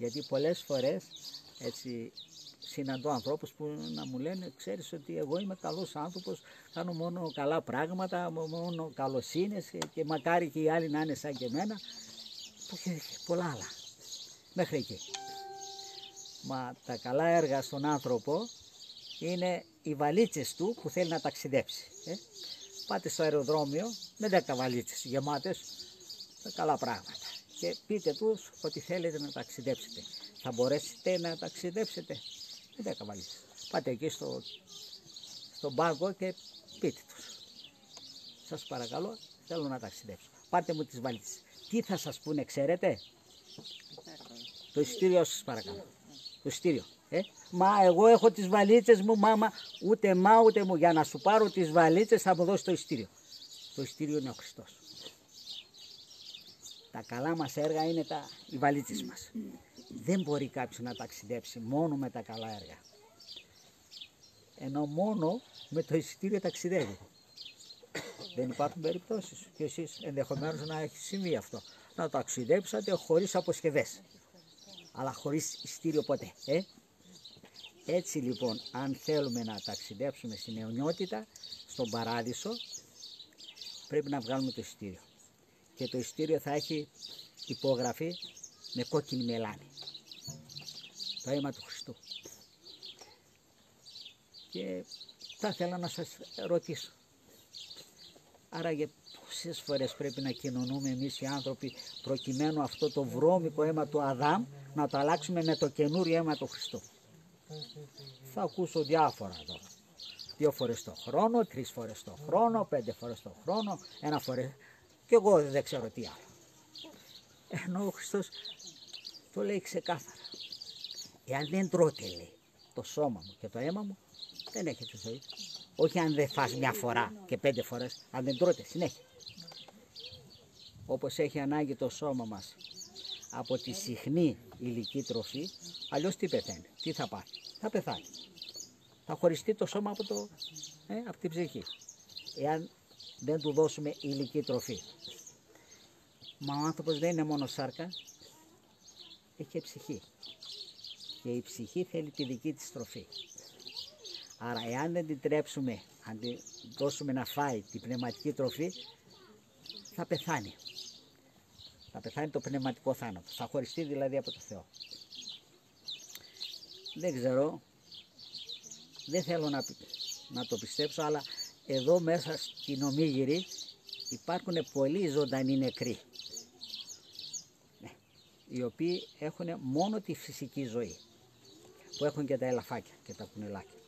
Γιατί πολλές φορές έτσι συναντώ ανθρώπους που να μου λένε ξέρεις ότι εγώ είμαι καλός άνθρωπος, κάνω μόνο καλά πράγματα, μόνο καλοσύνες και μακάρι και οι άλλοι να είναι σαν και εμένα και πολλά άλλα μέχρι εκεί. Μα τα καλά έργα στον άνθρωπο είναι οι βαλίτσες του που θέλει να ταξιδέψει. Ε; Πάτε στο αεροδρόμιο με 10 βαλίτσες γεμάτες με καλά πράγματα και πείτε τους ότι θέλετε να ταξιδέψετε. Θα μπορέσετε να ταξιδέψετε με 10 βαλίτσες. Πάτε εκεί στο, στον πάγκο και πείτε τους. Σας παρακαλώ, θέλω να ταξιδέψω. Πάρτε μου τις βαλίτσες. Τι θα σας πούνε, ξέρετε; Το εισιτήριό σας παρακαλώ. Το εισιτήριο. Ε; Μα εγώ έχω τις βαλίτσες μου, μάμα, ούτε μα ούτε μου. Για να σου πάρω τις βαλίτσες θα μου δώσεις το εισιτήριο. Το εισιτήριο είναι ο Χριστός. Τα καλά μας έργα είναι τα, οι βαλίτσες μας. Δεν μπορεί κάποιος να ταξιδέψει μόνο με τα καλά έργα. Ενώ μόνο με το εισιτήριο ταξιδεύει. Δεν υπάρχουν περιπτώσεις. Και εσείς ενδεχομένως να έχει συμβεί αυτό. Να ταξιδέψατε χωρίς αποσκευές. Αλλά χωρίς εισιτήριο ποτέ. Ε; Έτσι λοιπόν, αν θέλουμε να ταξιδέψουμε στην αιωνιότητα, στον παράδεισο, πρέπει να βγάλουμε το εισιτήριο. Και το εισιτήριο θα έχει υπογραφή με κόκκινη μελάνη. Το αίμα του Χριστού. Και θα ήθελα να σας ρωτήσω. Άρα για πόσες φορές πρέπει να κοινωνούμε εμείς οι άνθρωποι προκειμένου αυτό το βρώμικο αίμα του Αδάμ να το αλλάξουμε με το καινούριο αίμα του Χριστού; Θα ακούσω διάφορα εδώ. Δύο φορές το χρόνο, τρεις φορές το χρόνο, πέντε φορές το χρόνο, ένα φορέ. Και εγώ δεν ξέρω τι άλλο. Ενώ ο Χριστός το λέει ξεκάθαρα. Εάν δεν τρώτε λέει το σώμα μου και το αίμα μου, δεν έχετε ζωή. Όχι αν δεν φας μια φορά και πέντε φορές, αν δεν τρώτε συνέχεια. Όπως έχει ανάγκη το σώμα μας από τη συχνή υλική τροφή, αλλιώς τι πεθαίνει, τι θα πάει, θα πεθάνει. Θα χωριστεί το σώμα από, το, ε, από την ψυχή, εάν δεν του δώσουμε υλική τροφή. Μα ο άνθρωπος δεν είναι μόνο σάρκα, έχει και ψυχή. Και η ψυχή θέλει τη δική της τροφή. Άρα εάν δεν την τρέψουμε, αν την δώσουμε να φάει την πνευματική τροφή, θα πεθάνει. Θα πεθάνει το πνευματικό θάνατο. Θα χωριστεί δηλαδή από το Θεό. Δεν ξέρω, δεν θέλω να, να το πιστέψω, αλλά εδώ μέσα στην Ομίγυρη υπάρχουν πολλοί ζωντανοί νεκροί. Ναι, οι οποίοι έχουν μόνο τη φυσική ζωή. Που έχουν και τα ελαφάκια και τα κουνελάκια.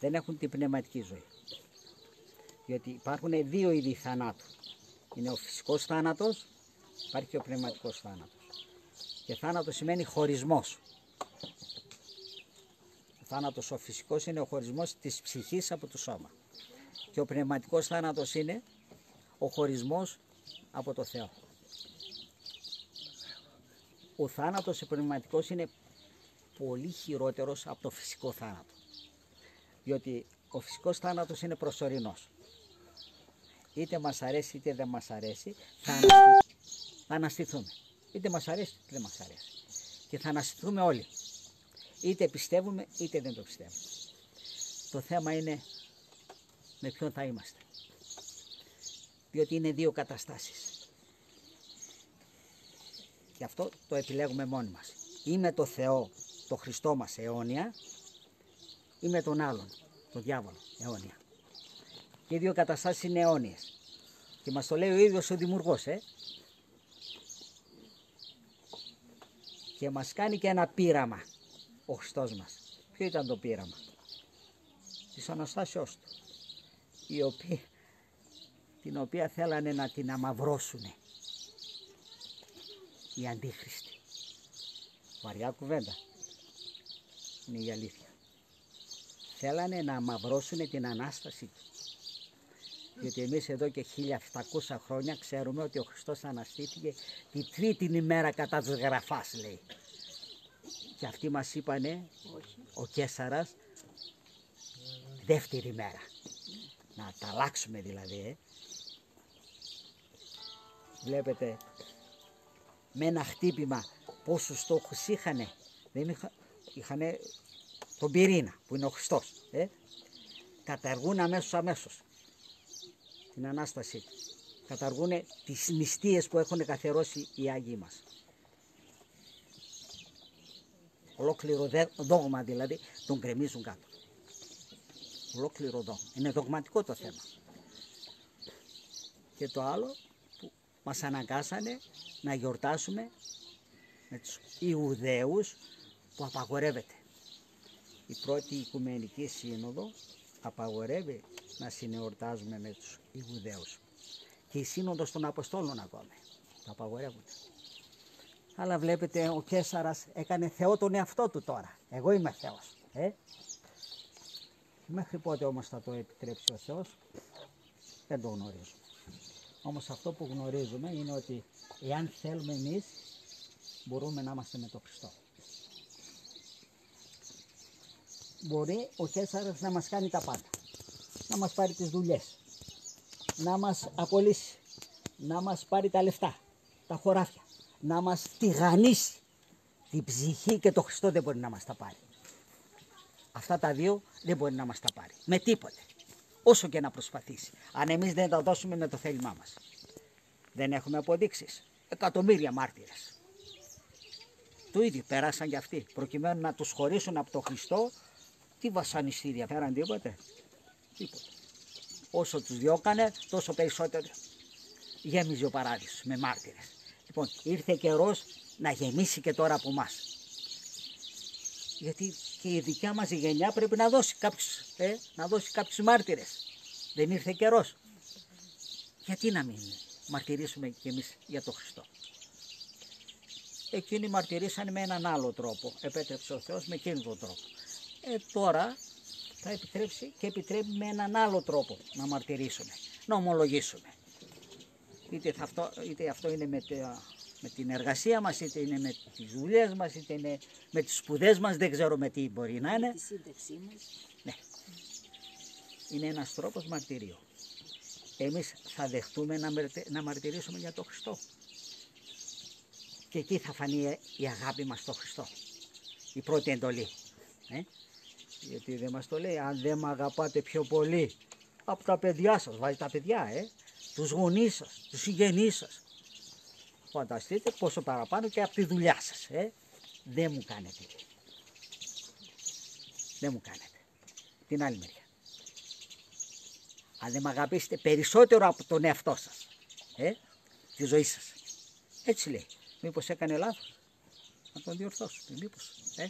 Δεν έχουν την πνευματική ζωή. Γιατί υπάρχουν δύο είδη θανάτου. Είναι ο φυσικός θάνατος Υπάρχει και ο πνευματικός θάνατος. Και θάνατος σημαίνει χωρισμός. Ο θάνατος ο φυσικός είναι ο χωρισμός της ψυχής από το σώμα. Και ο πνευματικός θάνατος είναι ο χωρισμός από το Θεό. Ο θάνατος ο πνευματικός είναι πολύ χειρότερος από το φυσικό θάνατο. Διότι ο φυσικός θάνατος είναι προσωρινός. Είτε μας αρέσει είτε δεν μας αρέσει, θα θα αναστηθούμε. Είτε μας αρέσει είτε δεν μας αρέσει. Και θα αναστηθούμε όλοι. Είτε πιστεύουμε είτε δεν το πιστεύουμε. Το θέμα είναι με ποιον θα είμαστε. Διότι είναι δύο καταστάσεις. Και αυτό το επιλέγουμε μόνοι μας. Ή με το Θεό, το Χριστό μας αιώνια, ή με τον άλλον, τον διάβολο αιώνια. Και οι δύο καταστάσεις είναι αιώνιες. Και μας το λέει ο ίδιος ο Δημιουργός, ε. και μας κάνει και ένα πείραμα ο Χριστός μας. Ποιο ήταν το πείραμα; Της Αναστάσεώς του. Η οποία, την οποία θέλανε να την αμαυρώσουν οι αντίχριστοι. Βαριά κουβέντα. Είναι η αλήθεια. Θέλανε να αμαυρώσουν την Ανάσταση του. Γιατί εμείς εδώ και 1700 χρόνια ξέρουμε ότι ο Χριστός αναστήθηκε τη τρίτη ημέρα κατά της γραφάς λέει. Και αυτοί μας είπανε, ο Κέσαρας, δεύτερη μέρα. Να τα αλλάξουμε δηλαδή. Ε. Βλέπετε με ένα χτύπημα πόσους στόχους είχαν. Δεν είχα, είχαν τον πυρήνα που είναι ο Χριστός. Ε; Καταργούν αμέσως αμέσως την Ανάστασή του. Καταργούν τις νηστείες που έχουν καθιερώσει οι Άγιοι μας. Ολόκληρο δόγμα δηλαδή τον κρεμίζουν κάτω. Ολόκληρο δόγμα. Είναι δογματικό το θέμα. Και το άλλο που μας αναγκάσανε να γιορτάσουμε με τους Ιουδαίους που απαγορεύεται. Η πρώτη Οικουμενική Σύνοδο απαγορεύει να συνεορτάζουμε με τους Ιουδαίους. Και η Σύνοδος των Αποστόλων ακόμη. Το απαγορεύουν. Αλλά βλέπετε ο Κέσαρας έκανε Θεό τον εαυτό του τώρα. Εγώ είμαι Θεός. Ε; Μέχρι πότε όμως θα το επιτρέψει ο Θεός δεν το γνωρίζουμε. Όμως αυτό που γνωρίζουμε είναι ότι εάν θέλουμε εμείς μπορούμε να είμαστε με τον Χριστό. Μπορεί ο Κέσαρας να μας κάνει τα πάντα. Να μας πάρει τις δουλειές. Να μας απολύσει. Να μας πάρει τα λεφτά. Τα χωράφια. Να μας τηγανίσει. Την ψυχή και το Χριστό δεν μπορεί να μας τα πάρει. Αυτά τα δύο δεν μπορεί να μας τα πάρει. Με τίποτε. Όσο και να προσπαθήσει. Αν εμείς δεν τα δώσουμε με το θέλημά μας. Δεν έχουμε αποδείξεις. Εκατομμύρια μάρτυρες. Το ίδιο περάσαν κι αυτοί. Προκειμένου να τους χωρίσουν από τον Χριστό. Τι βασανιστήρια φέραν τίποτε. Τίποτε. Όσο τους διώκανε τόσο περισσότερο γέμιζε ο παράδεισος με μάρτυρες. Λοιπόν ήρθε καιρός να γεμίσει και τώρα από εμάς. Γιατί και η δικιά μας γενιά πρέπει να δώσει κάποιους, ε, να δώσει κάποιους μάρτυρες. Δεν ήρθε καιρός. Γιατί να μην μαρτυρήσουμε κι εμείς για τον Χριστό; Εκείνοι μαρτυρήσαν με έναν άλλο τρόπο. Επέτρεψε ο Θεός με εκείνον τον τρόπο. Ε, τώρα θα επιτρέψει και επιτρέπει με έναν άλλο τρόπο να μαρτυρήσουμε, να ομολογήσουμε. Είτε αυτό, είτε αυτό είναι με, με την εργασία μας, είτε είναι με τις δουλειές μας, είτε είναι με τις σπουδές μας, δεν ξέρω με τι μπορεί να είναι. Ναι. Είναι ένας τρόπος μαρτυρίου. Εμείς θα δεχτούμε να, να μαρτυρήσουμε για τον Χριστό. Και εκεί θα φανεί η αγάπη μας στον Χριστό. Η πρώτη εντολή. Ε; Γιατί δεν μας το λέει, αν δεν με αγαπάτε πιο πολύ από τα παιδιά σας, βάζει τα παιδιά, ε, τους γονείς σας, τους συγγενείς σας. Φανταστείτε πόσο παραπάνω και από τη δουλειά σας, ε. Δεν μου κάνετε. Δεν μου κάνετε. Την άλλη μεριά. Αν δεν με αγαπήσετε περισσότερο από τον εαυτό σας, ε, τη ζωή σας. Έτσι λέει. Μήπως έκανε λάθος. Να τον διορθώσουμε. Μήπως. Ε.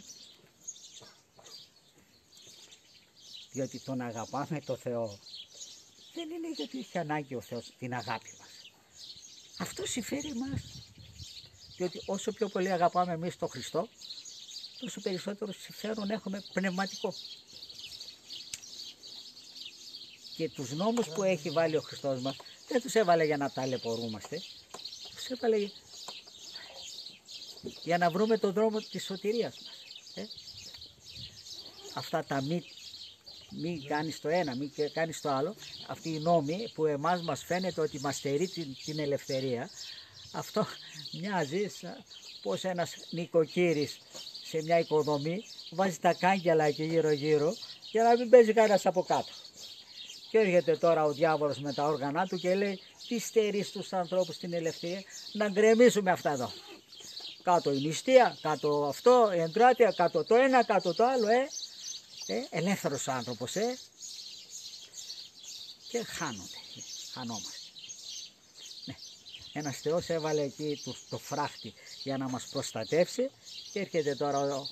Διότι τον αγαπάμε το Θεό. Δεν είναι γιατί έχει ανάγκη ο Θεός την αγάπη μας. Αυτό συμφέρει εμάς. Διότι όσο πιο πολύ αγαπάμε εμείς τον Χριστό, τόσο περισσότερο συμφέρον έχουμε πνευματικό. Και τους νόμους που έχει βάλει ο Χριστός μας, δεν τους έβαλε για να ταλαιπωρούμαστε, τους έβαλε για να βρούμε τον δρόμο της σωτηρίας μας. Ε; Αυτά τα μη, μη κάνεις το ένα, μη κάνεις το άλλο, αυτοί οι νόμοι που εμάς μας φαίνεται ότι μας στερεί την, την ελευθερία, αυτό μοιάζει σαν πως ένας νοικοκύρης σε μια οικοδομή βάζει τα κάγκελα εκεί γύρω γύρω για να μην παίζει κανένας από κάτω. Και έρχεται τώρα ο διάβολος με τα όργανα του και λέει τι στερείς στους ανθρώπους την ελευθερία; Να γκρεμίσουμε αυτά εδώ κάτω η νηστεία, κάτω αυτό, η εγκράτεια, κάτω το ένα, κάτω το άλλο, ε. Ε ελεύθερος άνθρωπος, ε. Και χάνονται, χανόμαστε. Ναι. Ένας Θεός έβαλε εκεί το, το φράχτη για να μας προστατεύσει και έρχεται τώρα ο,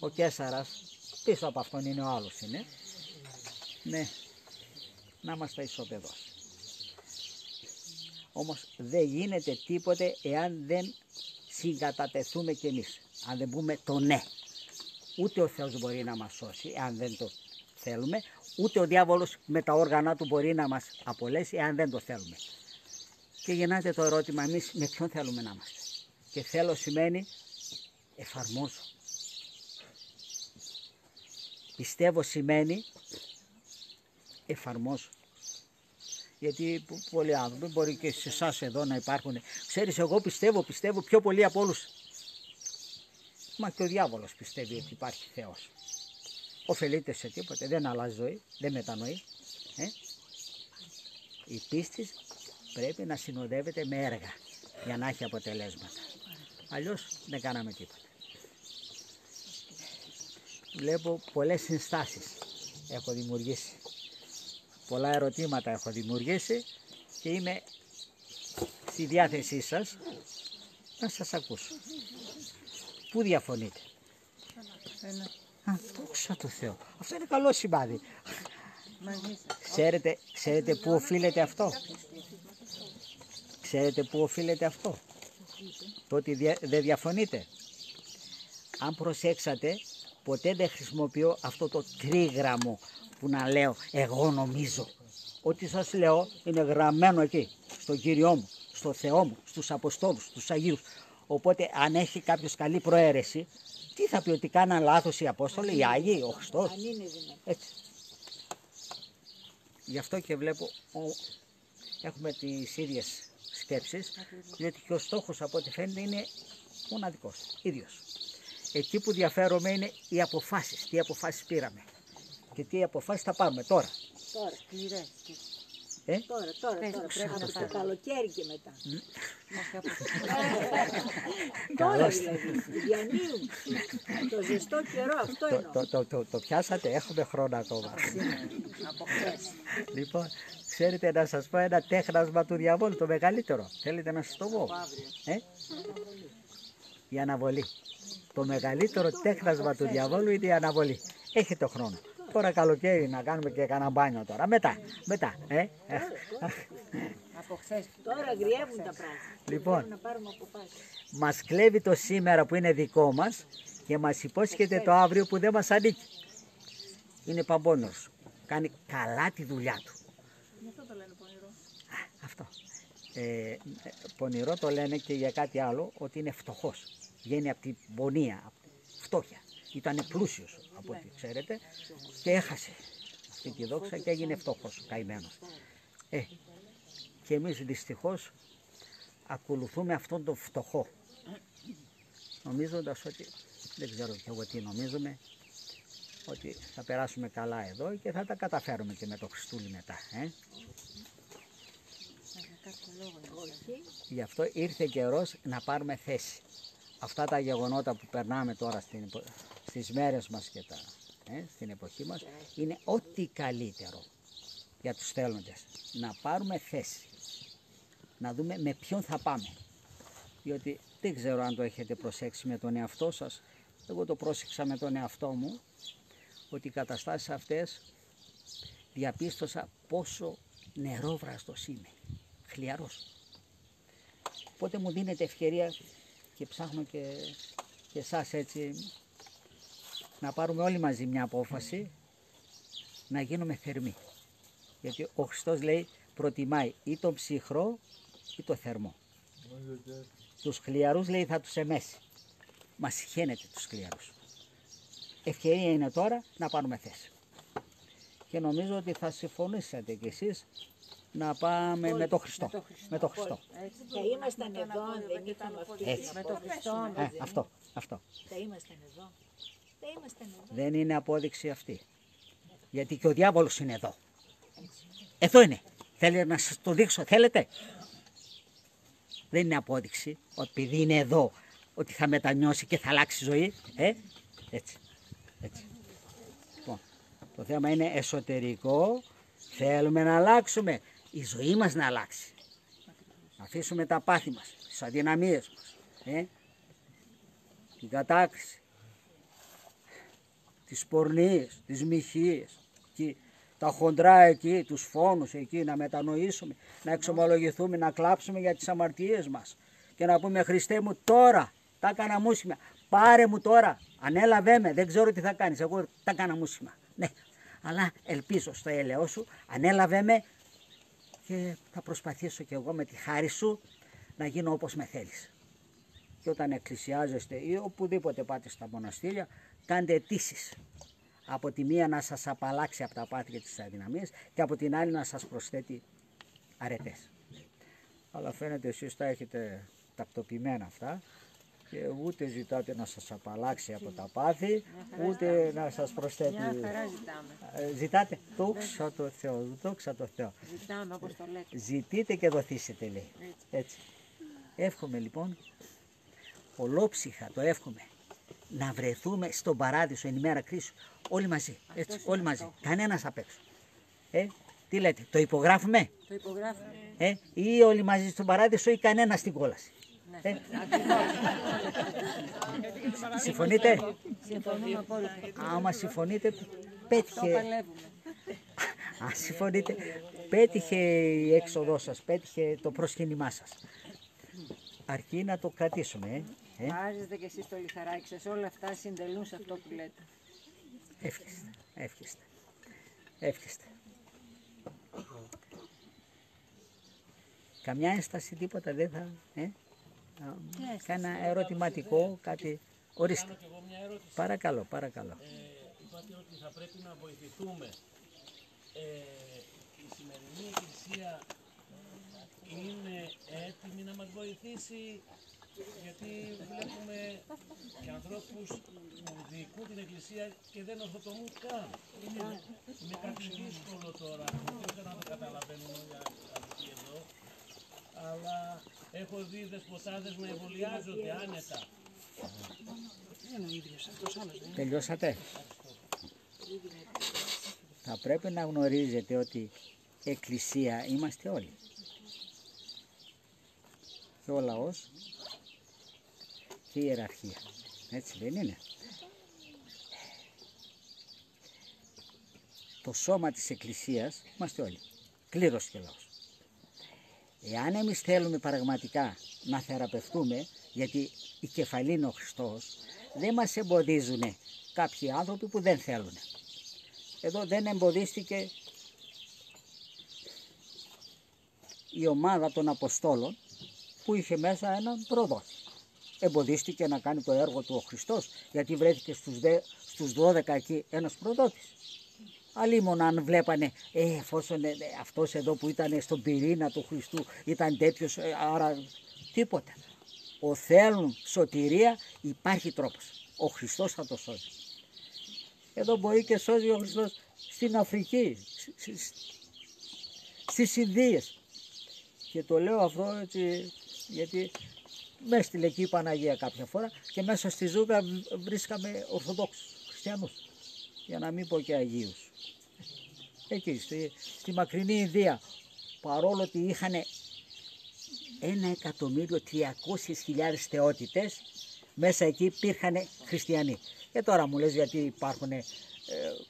ο Κέσαρας, πίσω από αυτόν είναι ο άλλος είναι, ναι, να μας τα ισοπεδώσει. Όμως δεν γίνεται τίποτε εάν δεν συγκατατεθούμε κι εμείς. Αν δεν πούμε το ναι. Ούτε ο Θεός μπορεί να μας σώσει, αν δεν το θέλουμε, ούτε ο διάβολος με τα όργανα του μπορεί να μας απολέσει, αν δεν το θέλουμε. Και γεννάται το ερώτημα, εμείς με ποιον θέλουμε να είμαστε. Και θέλω σημαίνει εφαρμόζω. Πιστεύω σημαίνει εφαρμόζω γιατί πολλοί άνθρωποι μπορεί και σε εσάς εδώ να υπάρχουν. Ξέρεις, εγώ πιστεύω, πιστεύω πιο πολύ από όλους. Μα και ο διάβολος πιστεύει ότι υπάρχει Θεός. Οφελείται σε τίποτε, δεν αλλάζει ζωή, δεν μετανοεί. Ε; Η πίστη πρέπει να συνοδεύεται με έργα για να έχει αποτελέσματα. Αλλιώς δεν κάναμε τίποτα. Βλέπω πολλές συνστάσεις έχω δημιουργήσει. Πολλά ερωτήματα έχω δημιουργήσει και είμαι στη διάθεσή σας να σας ακούσω. Πού διαφωνείτε; Α, δόξα τω Θεώ. Αυτό είναι καλό σημάδι. Ξέρετε, ξέρετε πού οφείλεται αυτό; Ξέρετε πού οφείλεται αυτό; Το ότι δεν διαφωνείτε; Αν προσέξατε, ποτέ δεν χρησιμοποιώ αυτό το τρίγραμμο που να λέω εγώ νομίζω. Ό,τι σας λέω είναι γραμμένο εκεί, στο Κύριό μου, στο Θεό μου, στους Αποστόλους, στους Αγίους. Οπότε αν έχει κάποιος καλή προαίρεση, τι θα πει ότι κάναν λάθος οι Απόστολοι, οι Άγιοι, ο Χριστός. Έτσι. Γι' αυτό και βλέπω ο... έχουμε τις ίδιες σκέψεις, διότι και ο στόχος από ό,τι φαίνεται είναι μοναδικός, ίδιος. Εκεί που διαφέρομαι είναι οι αποφάσεις, τι αποφάσεις πήραμε και τι αποφάσεις θα πάρουμε τώρα. Τώρα, σκληρές. Ε; Τώρα, τώρα, τώρα, πρέπει να το καλοκαίρι και μετά. τώρα δηλαδή, διανύουν το ζεστό καιρό, αυτό εννοώ. Το, το, το, το, πιάσατε, έχουμε χρόνο ακόμα. λοιπόν, ξέρετε να σας πω ένα τέχνασμα του διαβόλου, το μεγαλύτερο. Θέλετε να σας το πω; Ε; Η αναβολή. Το μεγαλύτερο τέχνασμα του διαβόλου είναι η αναβολή. Έχετε χρόνο. Τώρα καλοκαίρι να κάνουμε και κανένα μπάνιο τώρα. Μετά, μετά. Ε; Από χθες. Τώρα γριεύουν τα πράγματα. Λοιπόν, μας κλέβει το σήμερα που είναι δικό μας και μας υπόσχεται το αύριο που δεν μας ανήκει. Είναι παμπώνος. Κάνει καλά τη δουλειά του. αυτό το λένε πονηρό. Αυτό. Ε, πονηρό το λένε και για κάτι άλλο, ότι είναι φτωχός. Βγαίνει από την πονία, από τη φτώχεια. Ήταν πλούσιος από ό,τι ξέρετε και έχασε αυτή τη δόξα και έγινε φτώχος, καημένος. Ε, και εμείς δυστυχώς ακολουθούμε αυτόν τον φτωχό νομίζοντας ότι, δεν ξέρω και εγώ τι νομίζουμε, ότι θα περάσουμε καλά εδώ και θα τα καταφέρουμε και με το Χριστούλη μετά. Ε; Γι' αυτό ήρθε καιρός να πάρουμε θέση. Αυτά τα γεγονότα που περνάμε τώρα στην, στις μέρες μας και τα, ε, στην εποχή μας είναι ό,τι καλύτερο για τους θέλοντες. Να πάρουμε θέση. Να δούμε με ποιον θα πάμε. Διότι δεν ξέρω αν το έχετε προσέξει με τον εαυτό σας. Εγώ το πρόσεξα με τον εαυτό μου ότι οι καταστάσεις αυτές διαπίστωσα πόσο νερόβραστος είμαι. Χλιαρός. Οπότε μου δίνεται ευκαιρία και ψάχνω και, και εσάς έτσι να πάρουμε όλοι μαζί μια απόφαση να γίνουμε θερμοί. Γιατί ο Χριστός λέει προτιμάει ή τον ψυχρό ή το θερμό. Τους χλιαρούς λέει θα τους εμέσει. Μας συχαίνεται τους χλιαρούς. Ευκαιρία είναι τώρα να πάρουμε θέση. Και νομίζω ότι θα συμφωνήσετε κι εσείς να πάμε με το Χριστό. Με το Χριστό. Θα ήμασταν εδώ αν δεν είχαμε αυτή Με το Χριστό. Ε, αυτό, αυτό. Θα ήμασταν εδώ. Δεν είναι απόδειξη αυτή. Γιατί και ο διάβολος είναι εδώ. Εδώ είναι. Θέλετε να σας το δείξω. Θέλετε; Δεν είναι απόδειξη ότι επειδή είναι εδώ ότι θα μετανιώσει και θα αλλάξει ζωή. Ε; Έτσι. Έτσι. Λοιπόν, το θέμα είναι εσωτερικό. Θέλουμε να αλλάξουμε. Η ζωή μας να αλλάξει. Να αφήσουμε τα πάθη μας, τις αδυναμίες μας. Ε; Την κατάκριση τις πορνίες, τις μοιχείες, και τα χοντρά εκεί, τους φόνους εκεί, να μετανοήσουμε, να εξομολογηθούμε, να κλάψουμε για τις αμαρτίες μας και να πούμε Χριστέ μου τώρα τα έκανα μουσιμα, πάρε μου τώρα, ανέλαβέ με, δεν ξέρω τι θα κάνεις, εγώ τα έκανα μουσιμα. Ναι, αλλά ελπίζω στο έλεό σου, ανέλαβέ με και θα προσπαθήσω και εγώ με τη χάρη σου να γίνω όπως με θέλεις. Και όταν εκκλησιάζεστε ή οπουδήποτε πάτε στα μοναστήρια, κάντε αιτήσεις. Από τη μία να σας απαλλάξει από τα πάθη και τις αδυναμίες και από την άλλη να σας προσθέτει αρετές. Αλλά φαίνεται εσείς τα έχετε τακτοποιημένα αυτά και ούτε ζητάτε να σας απαλλάξει από τα πάθη, ούτε να σας προσθέτει. Μια χαρά ζητάμε. Ε, Ζητάτε, δόξα τω Θεώ, δόξα τω Θεώ. Ζητάμε όπως το λέτε. Ζητείτε και δοθήσετε λέει. Έτσι. Εύχομαι λοιπόν, ολόψυχα το εύχομαι, να βρεθούμε στον παράδεισο εν ημέρα κρίσου. Όλοι μαζί, έτσι, είναι όλοι ο μαζί. στόχος. Κανένας απ' έξω. Ε, τι λέτε, το υπογράφουμε; Το υπογράφουμε. ε, ή όλοι μαζί στον παράδεισο ή κανένα στην κόλαση; Ναι. Ε, συμφωνείτε, Συμφωνούμε απόλυτα. άμα συμφωνείτε Το πέτυχε, παλεύουμε. αν συμφωνείτε, πέτυχε η έξοδός σας, πέτυχε το προσκύνημά σας. Αρκεί να το κρατήσουμε, ε. Ε. Βάζετε και εσείς το λιθαράκι σας. Όλα αυτά συντελούν σε αυτό που λέτε. Εύχεστε, εύχεστε, εύχεστε. Καμιά ένσταση, τίποτα δεν θα, ε. Α, Κάνα ερωτηματικό, κάτι. Ορίστε. Κάνω και εγώ μια ερώτηση. Παρακαλώ, παρακαλώ. Ε, είπατε ότι θα πρέπει να βοηθηθούμε. Ε, η σημερινή εκκλησία είναι έτοιμη να μας βοηθήσει; Γιατί βλέπουμε και ανθρώπους που διοικούν την εκκλησία και δεν ορθοτομούν καν. Είναι, είναι κάτι δύσκολο τώρα, δεν ξέρω να το καταλαβαίνουν όλοι αυτοί εδώ. Αλλά έχω δει δεσποτάδες να εμβολιάζονται άνετα. Τελειώσατε. Θα πρέπει να γνωρίζετε ότι εκκλησία είμαστε όλοι. Και ο λαός και η ιεραρχία. Έτσι δεν είναι; Το σώμα της εκκλησίας είμαστε όλοι. Κλήρος και λαός. Εάν εμείς θέλουμε πραγματικά να θεραπευτούμε, γιατί η κεφαλή είναι ο Χριστός, δεν μας εμποδίζουν κάποιοι άνθρωποι που δεν θέλουν. Εδώ δεν εμποδίστηκε η ομάδα των Αποστόλων που είχε μέσα έναν προδότη. Εμποδίστηκε να κάνει το έργο του ο Χριστός γιατί βρέθηκε στους, δε, στους 12 εκεί ένας προδότης. Αλλήμον αν βλέπανε, ε, εφόσον ε, αυτός εδώ που ήταν στον πυρήνα του Χριστού ήταν τέτοιος, ε, άρα τίποτα. Ο θέλουν σωτηρία υπάρχει τρόπος. Ο Χριστός θα το σώσει. Εδώ μπορεί και σώζει ο Χριστός στην Αφρική, σ- σ- στις Ινδίες. Και το λέω αυτό έτσι γιατί μες έστειλε εκεί η Παναγία κάποια φορά και μέσα στη Ζούγα β- βρίσκαμε Ορθοδόξους Χριστιανούς, για να μην πω και Αγίους. Εκεί στη, στη μακρινή Ινδία, παρόλο ότι είχαν ένα εκατομμύριο τριακόσιες χιλιάδες θεότητες, μέσα εκεί υπήρχαν χριστιανοί. Και τώρα μου λες γιατί υπάρχουν ε,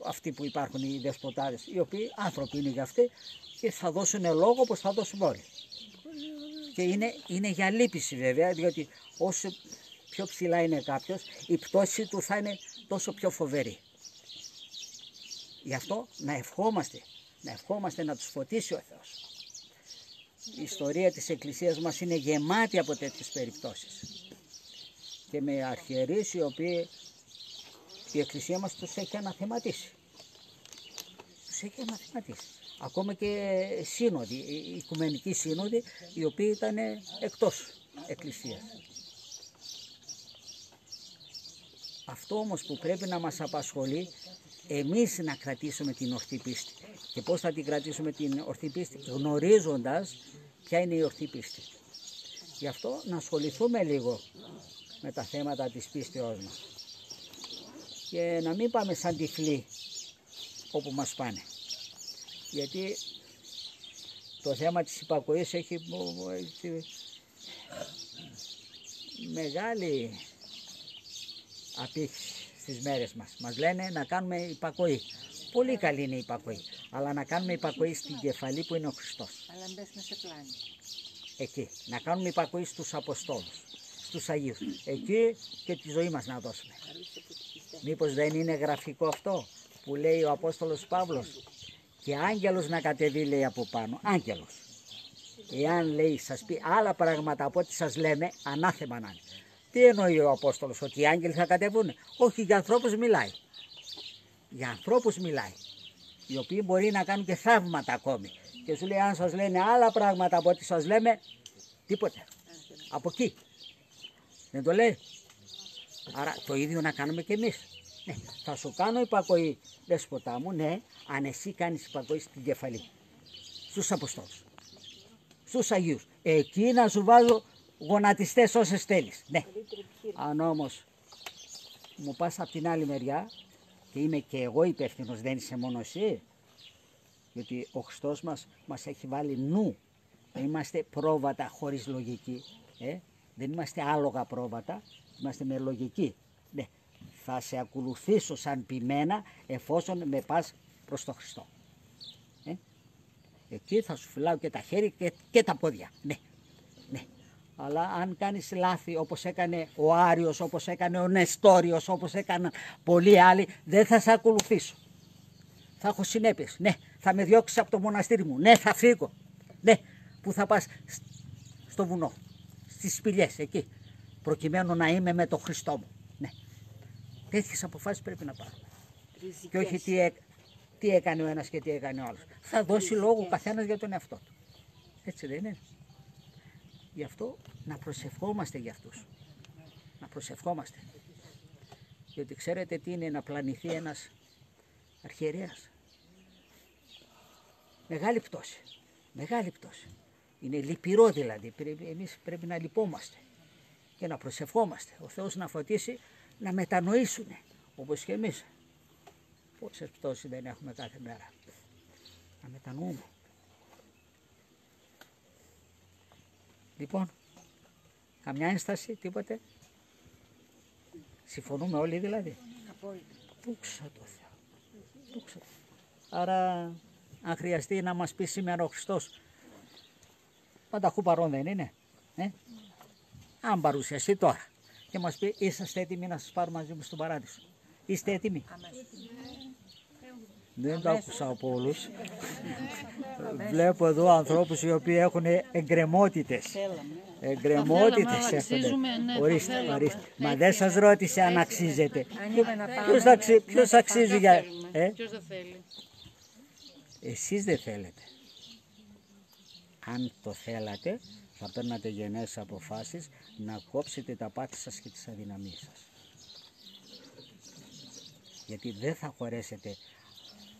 αυτοί που υπάρχουν οι δεσποτάδες, οι οποίοι άνθρωποι είναι για αυτοί και θα δώσουν λόγο όπως θα δώσουμε όλοι. Και είναι, είναι για λύπηση βέβαια, διότι όσο πιο ψηλά είναι κάποιος, η πτώση του θα είναι τόσο πιο φοβερή. Γι' αυτό να ευχόμαστε, να ευχόμαστε να τους φωτίσει ο Θεός. Η ιστορία της Εκκλησίας μας είναι γεμάτη από τέτοιες περιπτώσεις. Και με αρχιερείς οι οποίοι η Εκκλησία μας τους έχει αναθεματίσει. Τους έχει αναθεματίσει. Ακόμα και σύνοδοι, οι οικουμενικοί σύνοδοι, οι οποίοι ήταν εκτός Εκκλησίας. Αυτό όμως που πρέπει να μας απασχολεί, εμείς να κρατήσουμε την ορθή πίστη. Και πώς θα την κρατήσουμε την ορθή πίστη, γνωρίζοντας ποια είναι η ορθή πίστη. Γι' αυτό να ασχοληθούμε λίγο με τα θέματα της πίστεώς μας. Και να μην πάμε σαν τυφλοί όπου μας πάνε. Γιατί το θέμα της υπακοής έχει μ- μ- έτσι, μεγάλη απήχηση στις μέρες μας. Μας λένε να κάνουμε υπακοή. Πολύ καλή είναι η υπακοή. Αλλά να κάνουμε υπακοή στην κεφαλή που είναι ο Χριστός. Αλλά αν πέσουμε σε πλάνη. Εκεί. Να κάνουμε υπακοή στους Αποστόλους, στους Αγίους. Εκεί και τη ζωή μας να δώσουμε. Μήπως δεν είναι γραφικό αυτό που λέει ο Απόστολος Παύλος; Και άγγελος να κατεβεί λέει από πάνω. Άγγελος. Εάν λέει σας πει άλλα πράγματα από ό,τι σας λέμε, ανάθεμα να είναι. Τι εννοεί ο Απόστολος, ότι οι άγγελοι θα κατεβούν; Όχι, για ανθρώπους μιλάει. Για ανθρώπους μιλάει. Οι οποίοι μπορεί να κάνουν και θαύματα ακόμη. Και σου λέει αν σας λένε άλλα πράγματα από ό,τι σας λέμε, τίποτα. Από εκεί. Δεν το λέει. Άρα το ίδιο να κάνουμε και εμείς. Ναι, θα σου κάνω υπακοή, δέσποτά μου, ναι, αν εσύ κάνεις υπακοή στην κεφαλή. Στους Αποστόλους. Στους Αγίους. Εκεί να σου βάζω γονατιστές όσες θέλεις. Ναι. Αν όμως μου πας από την άλλη μεριά και είμαι και εγώ υπεύθυνος, δεν είσαι μόνο εσύ. Γιατί ο Χριστός μας μας έχει βάλει νου. Δεν είμαστε πρόβατα χωρίς λογική. Ε; Δεν είμαστε άλογα πρόβατα, είμαστε με λογική. Ναι. Θα σε ακολουθήσω σαν πειμένα εφόσον με πας προς τον Χριστό. Ε; Εκεί θα σου φυλάω και τα χέρια και, και τα πόδια. Ναι. ναι. Αλλά αν κάνεις λάθη όπως έκανε ο Άριος, όπως έκανε ο Νεστόριος, όπως έκαναν πολλοί άλλοι, δεν θα σε ακολουθήσω. Θα έχω συνέπειες. Ναι, θα με διώξεις από το μοναστήρι μου. Ναι, θα φύγω. Ναι, που θα πας στο βουνό, στις σπηλιές εκεί, προκειμένου να είμαι με τον Χριστό μου. Ναι. Τέτοιες αποφάσεις πρέπει να πάρω. Και όχι τι, έ- τι έκανε ο ένας και τι έκανε ο άλλος. Θα δώσει λόγο ο καθένας για τον εαυτό του. Έτσι δεν είναι. Γι' αυτό να προσευχόμαστε για αυτούς. Να προσευχόμαστε. Γιατί ξέρετε τι είναι να πλανηθεί ένας αρχιερέας. Μεγάλη πτώση. Μεγάλη πτώση. Είναι λυπηρό δηλαδή. Πρέπει, εμείς πρέπει να λυπόμαστε και να προσευχόμαστε. Ο Θεός να φωτίσει να μετανοήσουν όπως και εμείς. Πόσες πτώσεις δεν έχουμε κάθε μέρα. Να μετανοούμε. Λοιπόν, καμιά ένσταση, τίποτε. Συμφωνούμε όλοι δηλαδή. Δόξα τω Θεώ. Δόξα τω Θεώ. Άρα, αν χρειαστεί να μας πει σήμερα ο Χριστός, πανταχού παρόν δεν είναι. Ε; Αν παρουσιαστεί τώρα και μας πει είσαστε έτοιμοι να σας πάρω μαζί μου στον παράδεισο. Είστε έτοιμοι. Δεν το άκουσα από όλους. Βλέπω εδώ ανθρώπους οι οποίοι έχουν εγκρεμότητες. Εγκρεμότητες αλλά αξίζουμε, έχουν. ναι, θα Ορίστε, θέλαμε. ορίστε. Μα δεν σας ρώτησε αν αξίζετε. είπα να πάμε, Ποιος, αξι... ποιος αξίζει για... Ε; Ποιος δεν θέλει. Εσείς δεν θέλετε. Αν το θέλατε, θα παίρνατε γενναίες αποφάσεις να κόψετε τα πάθη σας και τις αδυναμίες σας. Γιατί δεν θα χωρέσετε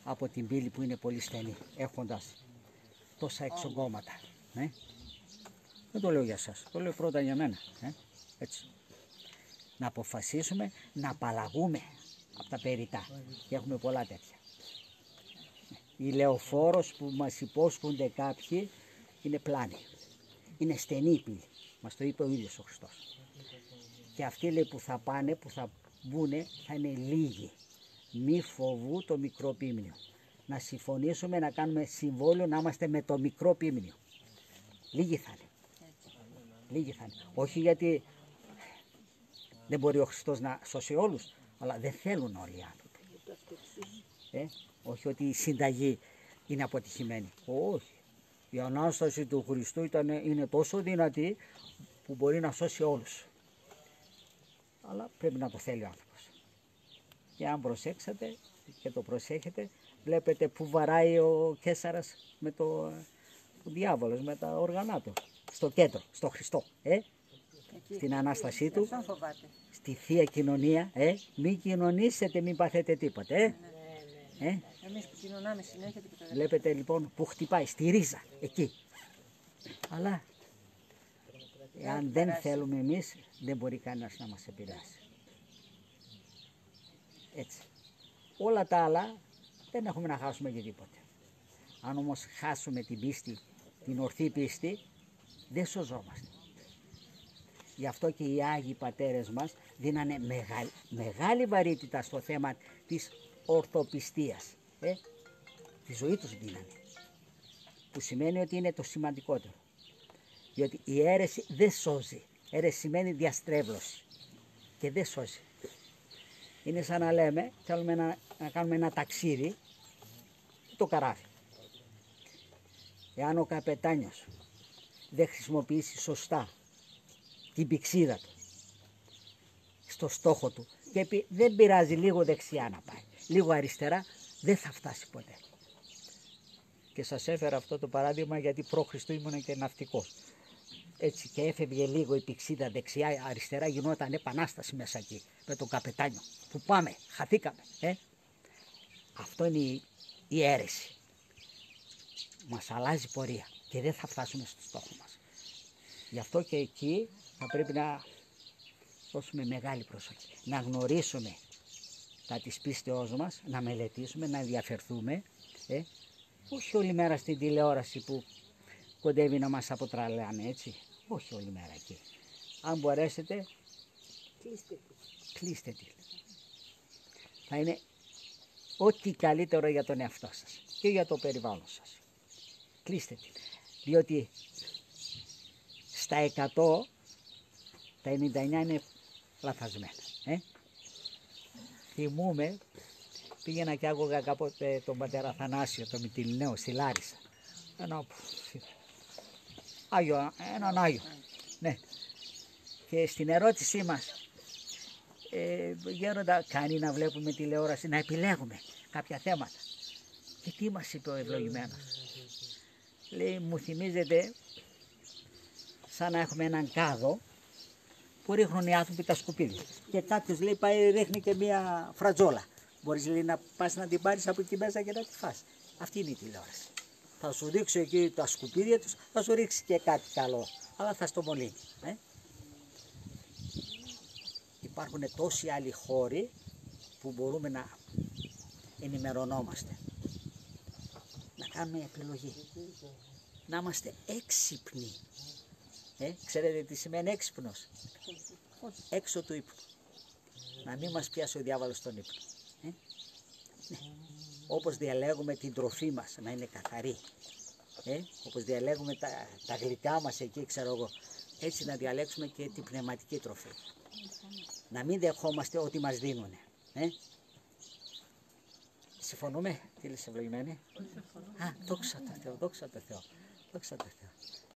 από την πύλη που είναι πολύ στενή, έχοντας τόσα εξογκώματα. Ε; Δεν το λέω για σας, το λέω πρώτα για μένα. Ε; Έτσι. Να αποφασίσουμε να απαλλαγούμε από τα περιτά. Και έχουμε πολλά τέτοια. Η λεωφόρος που μας υπόσχονται κάποιοι είναι πλάνη. Είναι στενή η πύλη. Μας το είπε ο ίδιος ο Χριστός. Και αυτοί λέει που θα πάνε, που θα μπουνε θα είναι λίγοι. Μη φοβού το μικρό πίμνιο. Να συμφωνήσουμε να κάνουμε συμβόλαιο να είμαστε με το μικρό πίμνιο. Λίγοι θα είναι. Λίγοι θα είναι. Όχι γιατί δεν μπορεί ο Χριστός να σώσει όλους, αλλά δεν θέλουν όλοι οι άνθρωποι. Ε, όχι ότι η συνταγή είναι αποτυχημένη. Όχι. Η Ανάσταση του Χριστού ήταν, είναι τόσο δυνατή που μπορεί να σώσει όλους. Αλλά πρέπει να το θέλει ο άνθρωπος. Και αν προσέξετε και το προσέχετε, βλέπετε που βαράει ο Κέσαρας με το ο διάβολος, με τα όργανά του. Στο κέντρο, στο Χριστό. Ε; Στην Ανάστασή του, Αυτόν φοβάται. στη Θεία Κοινωνία. Ε; Μην κοινωνήσετε, μην παθετε τίποτα. Ε; Ε; Εμείς που κοινωνάμε συνέχεια και το Βλέπετε λοιπόν που χτυπάει, στη ρίζα, εκεί. Αλλά εάν δεν θέλουμε εμείς, δεν μπορεί κανένας να μας επηρεάσει. Έτσι. Όλα τα άλλα δεν έχουμε να χάσουμε για τίποτε. Αν όμως χάσουμε την πίστη, την ορθή πίστη, δεν σωζόμαστε. Γι' αυτό και οι Άγιοι Πατέρες μας δίνανε μεγάλη, μεγάλη βαρύτητα στο θέμα της ορθοπιστίας. Ε; Τη ζωή τους δίνανε. Που σημαίνει ότι είναι το σημαντικότερο. Διότι η αίρεση δεν σώζει. Αίρεση σημαίνει διαστρέβλωση. Και δεν σώζει. Είναι σαν να λέμε, θέλουμε να, να κάνουμε ένα ταξίδι, το καράβι. Εάν ο καπετάνιος δεν χρησιμοποιήσει σωστά την πηξίδα του στο στόχο του και πει δεν πειράζει λίγο δεξιά να πάει, λίγο αριστερά, δεν θα φτάσει ποτέ. Και σας έφερα αυτό το παράδειγμα γιατί προ Χριστού ήμουν και ναυτικός. έτσι και έφευγε λίγο η πηξίδα δεξιά, αριστερά γινόταν επανάσταση μέσα εκεί με τον καπετάνιο. Που πάμε, χαθήκαμε. Ε; Αυτό είναι η, η αίρεση. Μας αλλάζει πορεία και δεν θα φτάσουμε στο στόχο μας. Γι' αυτό και εκεί θα πρέπει να δώσουμε μεγάλη προσοχή. Να γνωρίσουμε τα της πίστεώς μας, να μελετήσουμε, να ενδιαφερθούμε. Ε; Όχι όλη μέρα στην τηλεόραση που κοντεύει να μας αποτραλάνε έτσι. Όχι όλη μέρα εκεί. Αν μπορέσετε, Κλείστε τη. κλείστε τη. Θα είναι ό,τι καλύτερο για τον εαυτό σας και για το περιβάλλον σας. Κλείστε τη. Διότι στα 100 τα 99 είναι λαθασμένα. Ε; Θυμούμαι, πήγαινα και άκουγα κάποτε τον πατέρα Θανάσιο, τον Μητυλινέο, στη Λάρισα. Ένα, Άγιο, έναν Άγιο. Ναι. Και στην ερώτησή μας, ε, γέροντα, κάνει να βλέπουμε τηλεόραση, να επιλέγουμε κάποια θέματα. Και τι μας είπε ο ευλογημένος. Λέει, μου θυμίζεται σαν να έχουμε έναν κάδο που ρίχνουν οι άνθρωποι τα σκουπίδια. Και κάποιος λέει πάει ρίχνει και μία φρατζόλα. Μπορείς λέει να πας να την πάρεις από εκεί μέσα και να τη φας. Αυτή είναι η τηλεόραση. Θα σου δείξει εκεί τα σκουπίδια τους, θα σου ρίξει και κάτι καλό. Αλλά θα στο μολύνει. Ε; Υπάρχουν τόσοι άλλοι χώροι που μπορούμε να ενημερωνόμαστε. Να κάνουμε επιλογή. Να είμαστε έξυπνοι. Ε, ξέρετε τι σημαίνει έξυπνος; Έξω του ύπνου. Να μην μας πιάσει ο διάβολος στον ύπνο. Ε; Ναι. Όπως διαλέγουμε την τροφή μας να είναι καθαρή. Ε; Όπως διαλέγουμε τα, τα γλυκά μας εκεί ξέρω εγώ. Έτσι να διαλέξουμε και την πνευματική τροφή. Να μην δεχόμαστε ό,τι μας δίνουν. Ε; Συμφωνούμε, τι λες ευλογημένη; Α, δόξα τω Θεώ, δόξα τω Θεώ, δόξα τω Θεώ.